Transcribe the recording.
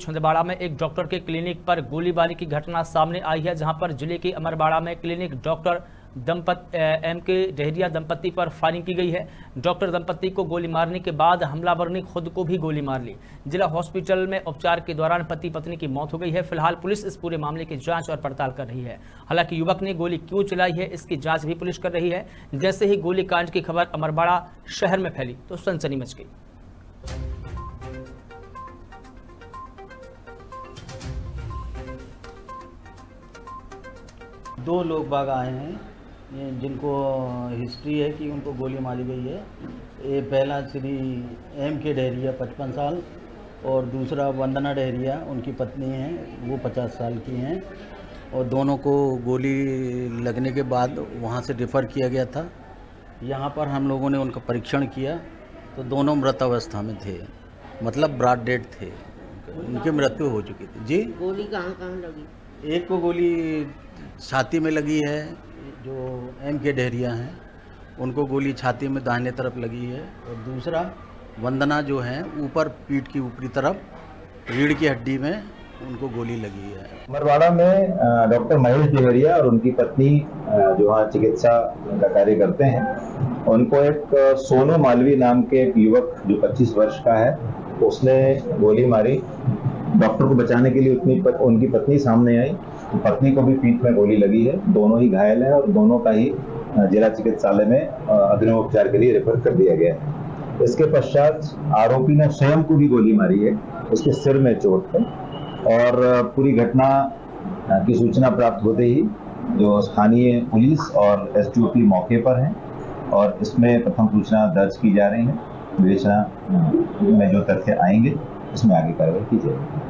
छिंदवाड़ा में एक डॉक्टर के क्लिनिक पर गोलीबारी की घटना सामने आई है, जहाँ पर ज़िले के अमरवाड़ा में क्लिनिक डॉक्टर दंपत एम के डहरिया दंपति पर फायरिंग की गई है। डॉक्टर दंपति को गोली मारने के बाद हमलावर ने खुद को भी गोली मार ली। जिला हॉस्पिटल में उपचार के दौरान पति पत्नी की मौत हो गई है। फ़िलहाल पुलिस इस पूरे मामले की जाँच और पड़ताल कर रही है। हालाँकि युवक ने गोली क्यों चलाई है, इसकी जाँच भी पुलिस कर रही है। जैसे ही गोली कांड की खबर अमरवाड़ा शहर में फैली तो सनसनी मच गई। दो लोग बाग आए हैं जिनको हिस्ट्री है कि उनको गोली मारी गई है। ये पहला श्री एम के डहरिया पचपन साल, और दूसरा वंदना डहरिया उनकी पत्नी हैं, वो पचास साल की हैं। और दोनों को गोली लगने के बाद वहाँ से रेफ़र किया गया था। यहाँ पर हम लोगों ने उनका परीक्षण किया तो दोनों मृत अवस्था में थे मतलब ब्राड डेड थे। उनकी मृत्यु हो चुकी थी। जी? गोली कहाँ कहाँ लगी? एक को गोली छाती में लगी है, जो एम के डहरिया हैं, उनको गोली छाती में दाहिने तरफ़ लगी है और दूसरा वंदना जो है, ऊपर पीठ की ऊपरी तरफ़, रीढ़ की हड्डी में उनको गोली लगी है। मरवाड़ा में डॉक्टर महेश डेहरिया और उनकी पत्नी जो वहाँ चिकित्सा का कार्य करते हैं, उनको एक सोनू मालवी नाम के एक युवक जो 25 वर्ष का है, उसने गोली मारी। डॉक्टर को बचाने के लिए उतनी पत, उनकी पत्नी सामने आई। पत्नी को भी पीठ में गोली लगी है। दोनों ही घायल हैं और दोनों का ही जिला चिकित्सालय में अ, अग्रिम उपचार के लिए रेफर कर दिया गया है। इसके पश्चात आरोपी ने स्वयं को भी गोली मारी है। उसके सिर में चोट है और पूरी घटना की सूचना प्राप्त होते ही जो स्थानीय पुलिस और एसडीओपी मौके पर हैं और इसमें प्रथम सूचना दर्ज की जा रही है। विवेचना में जो तथ्य आएँगे। इसमें आगे कार्रवाई की जाएगी।